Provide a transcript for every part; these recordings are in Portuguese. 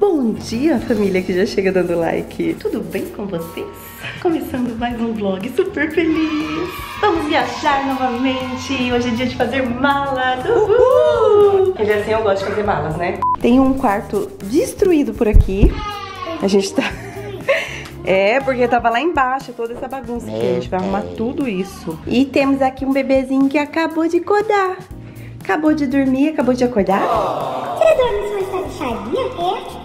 Bom dia, família que já chega dando like. Tudo bem com vocês? Começando mais um vlog super feliz. Vamos viajar novamente. Hoje é dia de fazer malas. Uhul! Já assim eu gosto de fazer malas, né? Tem um quarto destruído por aqui. A gente tá... É, porque tava lá embaixo toda essa bagunça aqui. A gente vai arrumar tudo isso. E temos aqui um bebezinho que acabou de acordar. Acabou de dormir, acabou de acordar. Você dorme só chavinha, é?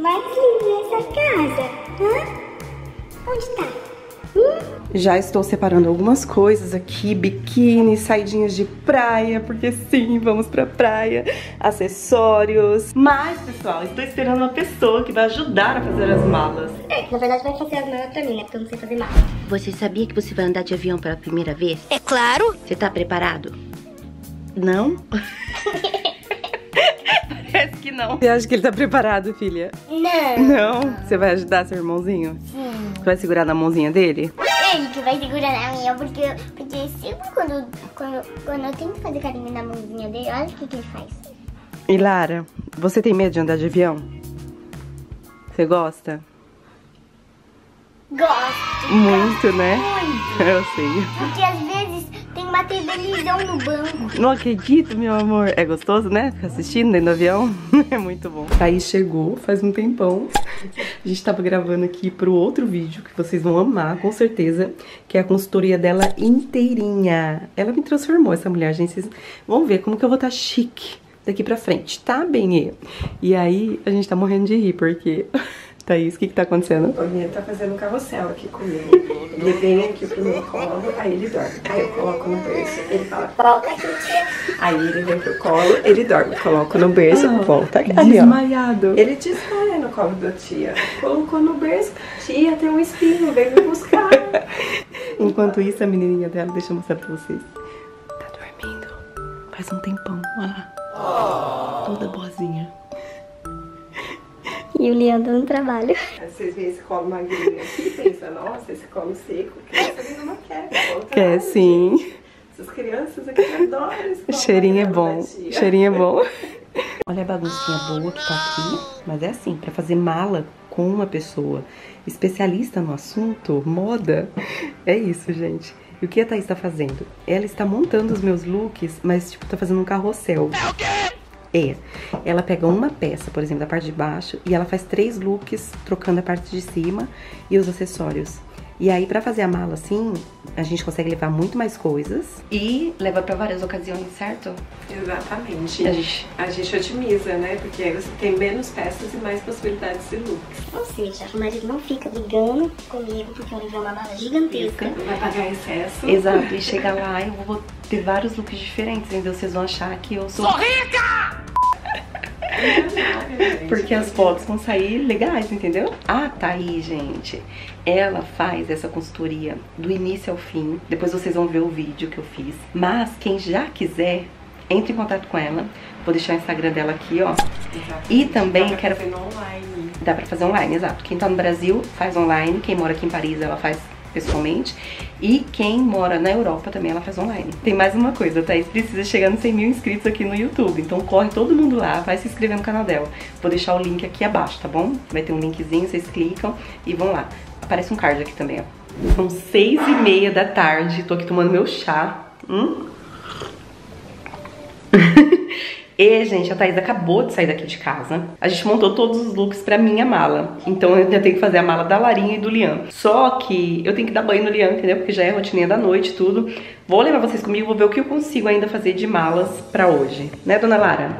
Mais lindo nessa casa? Hã? Onde tá? Hum? Já estou separando algumas coisas aqui, biquíni, saidinhas de praia, porque sim, vamos pra praia, acessórios. Mas, pessoal, estou esperando uma pessoa que vai ajudar a fazer as malas. É, na verdade vai fazer as malas pra mim, né? Porque eu não sei fazer malas. Você sabia que você vai andar de avião pela primeira vez? É claro! Você tá preparado? Não? Que não. Você acha que ele tá preparado, filha? Não! Não? Você vai ajudar seu irmãozinho? Sim. Você vai segurar na mãozinha dele? Ele que vai segurar na minha, porque, porque sempre quando, quando, quando eu tento fazer carinho na mãozinha dele, olha o que, que ele faz. E Lara, você tem medo de andar de avião? Você gosta? Gosto! Muito, né? Muito! Eu sei. Porque às vezes televisão no banco. Não acredito, meu amor. É gostoso, né? Ficar assistindo dentro do avião. É muito bom. Aí chegou faz um tempão. A gente tava gravando aqui pro outro vídeo que vocês vão amar, com certeza. Que é a consultoria dela inteirinha. Ela me transformou, essa mulher, gente. Vocês vão ver como que eu vou estar tá chique daqui pra frente, tá, Benê? E aí a gente tá morrendo de rir, porque... Thaís, o que que tá acontecendo? O Benê tá fazendo um carrossel aqui comigo. Ele vem aqui pro meu colo, aí ele dorme. Aí eu coloco no berço, ele fala, volta aqui. Aí ele vem pro colo, ele dorme. Coloco no berço, volta aqui. Ó. Desmaiado. Ele desmaia no colo da tia. Colocou no berço, tia, tem um espinho, vem me buscar. Enquanto isso, a menininha dela, deixa eu mostrar pra vocês. Tá dormindo. Faz um tempão, olha lá. Toda boazinha. E o Leão dando trabalho. Vocês veem esse colo magrinho aqui e pensam, nossa, esse colo seco, criança não quer. Quer contrário. sim. Essas crianças aqui adoram esse colo cheirinho é bom. cheirinho é bom. Olha a baguncinha boa que tá aqui. Mas é assim, pra fazer mala com uma pessoa especialista no assunto, moda, é isso, gente. E o que a Thaís tá fazendo? Ela está montando os meus looks, mas tipo, tá fazendo um carrossel. É o quê? É. Ela pega uma peça, por exemplo, da parte de baixo, e ela faz três looks, trocando a parte de cima e os acessórios. E aí, pra fazer a mala assim, a gente consegue levar muito mais coisas. E leva pra várias ocasiões, certo? Exatamente. A gente- A gente otimiza, né? Porque aí você tem menos peças e mais possibilidades de looks. Ou seja, o marido não fica brigando comigo porque eu levei uma mala gigantesca. Não vai pagar excesso. Exato, e chegar lá eu vou ter vários looks diferentes, entendeu? Vocês vão achar que eu sou. Porque as fotos vão sair legais, entendeu? Ah, tá aí, gente. Ela faz essa consultoria do início ao fim. Depois vocês vão ver o vídeo que eu fiz. Mas quem já quiser, entre em contato com ela. Vou deixar o Instagram dela aqui, ó. E também Dá pra quero- fazer online. Dá pra fazer online, exato. Quem tá no Brasil faz online, quem mora aqui em Paris ela faz pessoalmente. E quem mora na Europa também ela faz online. Tem mais uma coisa, Thaís precisa chegar nos 100 mil inscritos aqui no YouTube. Então corre todo mundo lá, vai se inscrever no canal dela. Vou deixar o link aqui abaixo, tá bom? Vai ter um linkzinho, vocês clicam e vão lá. Aparece um card aqui também, ó. São seis e meia da tarde, tô aqui tomando meu chá. Hum? E, gente, a Thaís acabou de sair daqui de casa. A gente montou todos os looks pra minha mala. Então eu ainda tenho que fazer a mala da Larinha e do Lian. Só que eu tenho que dar banho no Lian, entendeu? Porque já é rotininha da noite tudo. Vou levar vocês comigo, vou ver o que eu consigo ainda fazer de malas pra hoje. Né, dona Lara?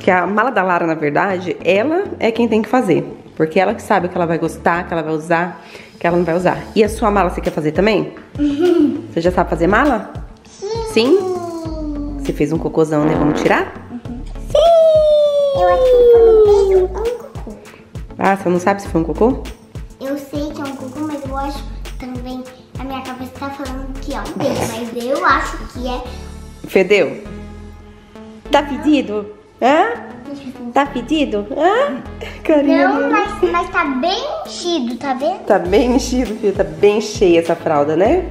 Que a mala da Lara, na verdade, ela é quem tem que fazer. Porque ela que sabe o que ela vai gostar, que ela vai usar, que ela não vai usar. E a sua mala você quer fazer também? Você já sabe fazer mala? Sim? Você fez um cocôzão, né? Vamos tirar? Eu aqui falei um cocô. Ah, você não sabe se foi um cocô? Eu sei que é um cocô, mas eu acho também. A minha cabeça tá falando que é um beijo, mas eu acho que é. Fedeu? Tá pedido? Hã? Tá pedido? Hã? Carinha Não, mas, mas tá bem enchido, tá vendo? Tá bem enchido, filho. Tá bem cheia essa fralda, né?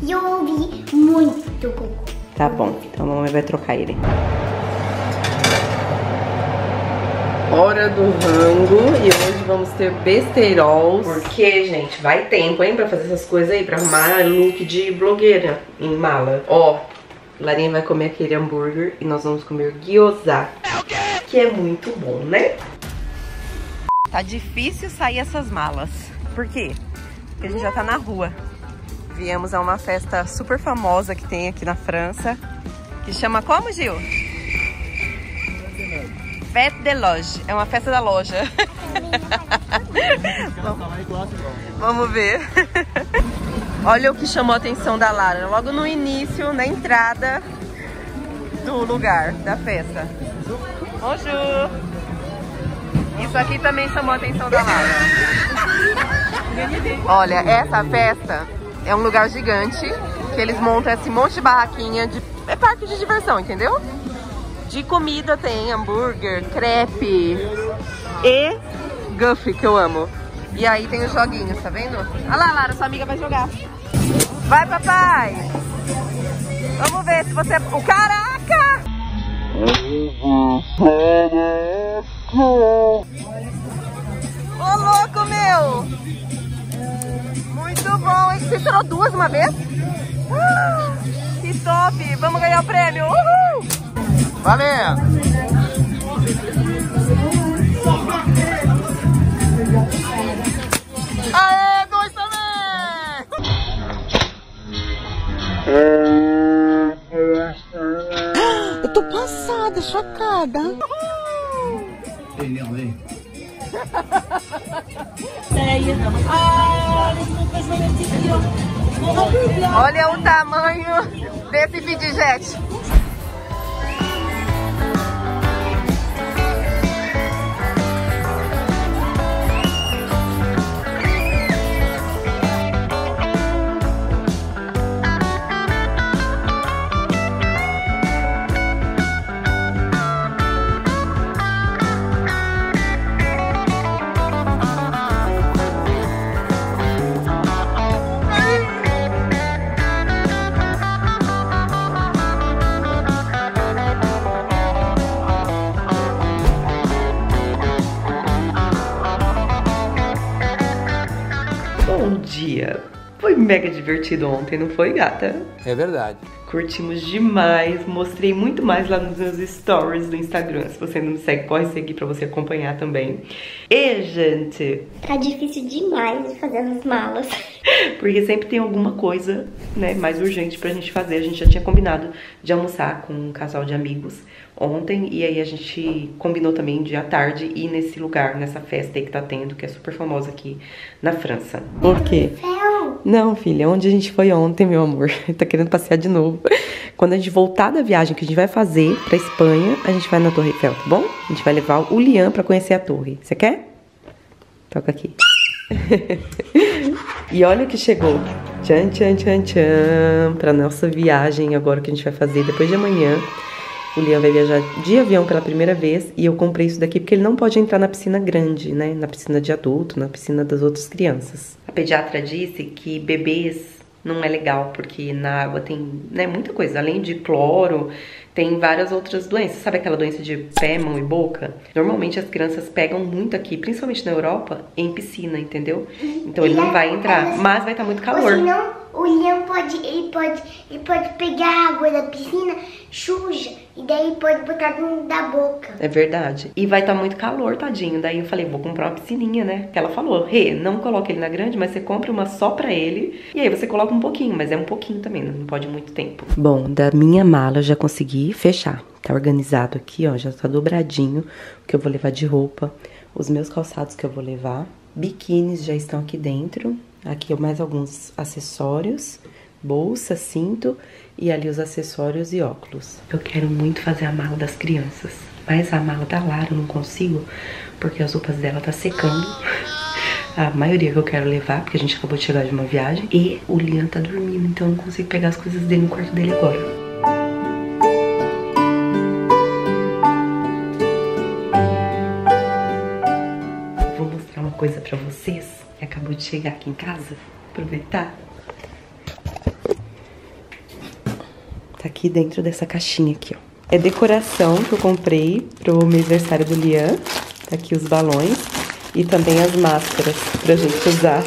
E eu ouvi muito cocô. Tá bom. Então a mamãe vai trocar ele. Hora do rango e hoje vamos ter besteirols. Porque, gente, vai tempo, hein, pra fazer essas coisas aí, pra arrumar look de blogueira em mala. Ó, Larinha vai comer aquele hambúrguer e nós vamos comer gyoza. Que é muito bom, né? Tá difícil sair essas malas. Por quê? Porque a gente já tá na rua. Viemos a uma festa super famosa que tem aqui na França. Que chama como, Gil? Fête de Loge. É uma festa da loja. Vamos ver. Olha o que chamou a atenção da Lara. Logo no início, na entrada do lugar, da festa. Bonjour! Isso aqui também chamou a atenção da Lara. Olha, essa festa é um lugar gigante que eles montam esse monte de barraquinha de... É parque de diversão, entendeu? De comida tem hambúrguer, crepe e guffy, que eu amo. E aí tem os joguinhos, tá vendo? Olha lá, Lara, sua amiga vai jogar. Vai, papai! Vamos ver se você... O caraca! Ô, louco, meu! Muito bom, hein? Você tirou duas uma vez? Ah, que top! Vamos ganhar o prêmio! Uhul! Valeu! Aê, dois também! Eu tô passada, chocada. Olha o tamanho desse vidjet. Mega divertido ontem, não foi, gata? É verdade. Curtimos demais, mostrei muito mais lá nos meus stories do Instagram. Se você não me segue, corre seguir pra você acompanhar também. E, gente, Tá difícil demais de fazer as malas. porque sempre tem alguma coisa, né, mais urgente pra gente fazer. A gente já tinha combinado de almoçar com um casal de amigos ontem e aí a gente combinou também de à tarde ir nesse lugar, nessa festa aí que tá tendo, que é super famosa aqui na França. Por quê? Não, filha, onde a gente foi ontem, meu amor? tá querendo passear de novo. Quando a gente voltar da viagem que a gente vai fazer pra Espanha, a gente vai na Torre Eiffel, tá bom? A gente vai levar o Lian pra conhecer a torre. Você quer? Toca aqui. e olha o que chegou. Tchan, tchan, tchan, tchan. Pra nossa viagem agora que a gente vai fazer depois de amanhã. O Liam vai viajar de avião pela primeira vez e eu comprei isso daqui porque ele não pode entrar na piscina grande, né? Na piscina de adulto, na piscina das outras crianças. A pediatra disse que bebês não é legal porque na água tem né, muita coisa, além de cloro, tem várias outras doenças. Sabe aquela doença de pé, mão e boca? Normalmente as crianças pegam muito aqui, principalmente na Europa, em piscina, entendeu? Então ele não vai entrar, mas vai estar muito calor. O Liam pode, ele pode, ele pode pegar a água da piscina suja e daí pode botar dentro da boca. É verdade. E vai estar muito calor, tadinho. Daí eu falei, vou comprar uma piscininha, né? Que ela falou, Rê, não coloque ele na grande, mas você compra uma só pra ele. E aí você coloca um pouquinho, mas é um pouquinho também, não pode muito tempo. Bom, da minha mala eu já consegui fechar. Tá organizado aqui, ó, já tá dobradinho o que eu vou levar de roupa. Os meus calçados que eu vou levar. Biquínis já estão aqui dentro. Aqui mais alguns acessórios. Bolsa, cinto e ali os acessórios e óculos. Eu quero muito fazer a mala das crianças, mas a mala da Lara eu não consigo porque as roupas dela tá secando. A maioria que eu quero levar, porque a gente acabou de chegar de uma viagem. E o Liam tá dormindo, então eu não consigo pegar as coisas dele no quarto dele agora. Acabou de chegar aqui em casa. Aproveitar. Tá aqui dentro dessa caixinha aqui, ó. É decoração que eu comprei pro meu aniversário do Lian, Tá aqui os balões e também as máscaras pra gente usar.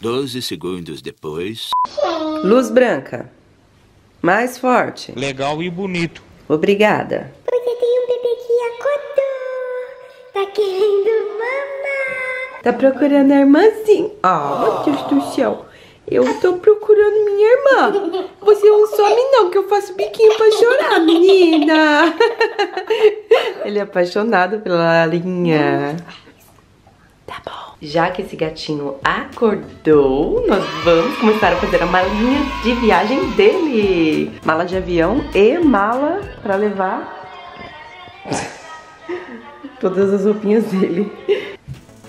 12 segundos depois. Luz branca. Mais forte. Legal e bonito. Obrigada. Você tem um bebê que acordou. Tá querendo mamar. Tá procurando a irmãzinha. Ah, meu Deus do céu. Eu tô procurando minha irmã. Você não some não, que eu faço biquinho pra chorar, menina. Ele é apaixonado pela Larinha. Tá bom. Já que esse gatinho acordou, nós vamos começar a fazer a malinha de viagem dele. Mala de avião e mala pra levar todas as roupinhas dele.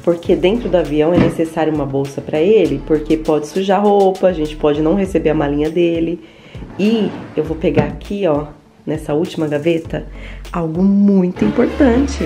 Porque dentro do avião é necessário uma bolsa para ele, porque pode sujar roupa, a gente pode não receber a malinha dele. E eu vou pegar aqui, ó, nessa última gaveta, algo muito importante.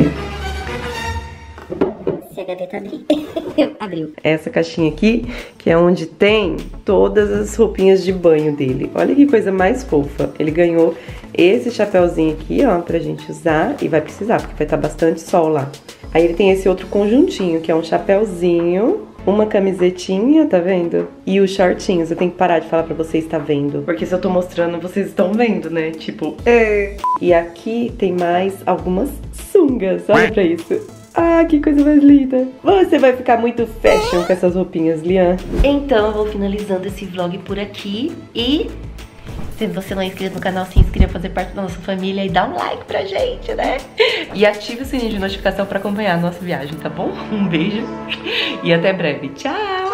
Se a gaveta abrir. Abriu. Essa caixinha aqui, que é onde tem todas as roupinhas de banho dele. Olha que coisa mais fofa. Ele ganhou esse chapéuzinho aqui, ó, pra gente usar. E vai precisar, porque vai estar bastante sol lá. Aí ele tem esse outro conjuntinho, que é um chapéuzinho, uma camisetinha, tá vendo? E os shortinhos. Eu tenho que parar de falar pra vocês, tá vendo? Porque se eu tô mostrando, vocês estão vendo, né? Tipo, é. E aqui tem mais algumas sungas. Olha pra isso. Ah, que coisa mais linda. Você vai ficar muito fashion com essas roupinhas, Lian. Então eu vou finalizando esse vlog por aqui e se você não é inscrito no canal, se inscreva, fazer parte da nossa família e dá um like pra gente, né? E ative o sininho de notificação pra acompanhar a nossa viagem, tá bom? Um beijo e até breve. Tchau!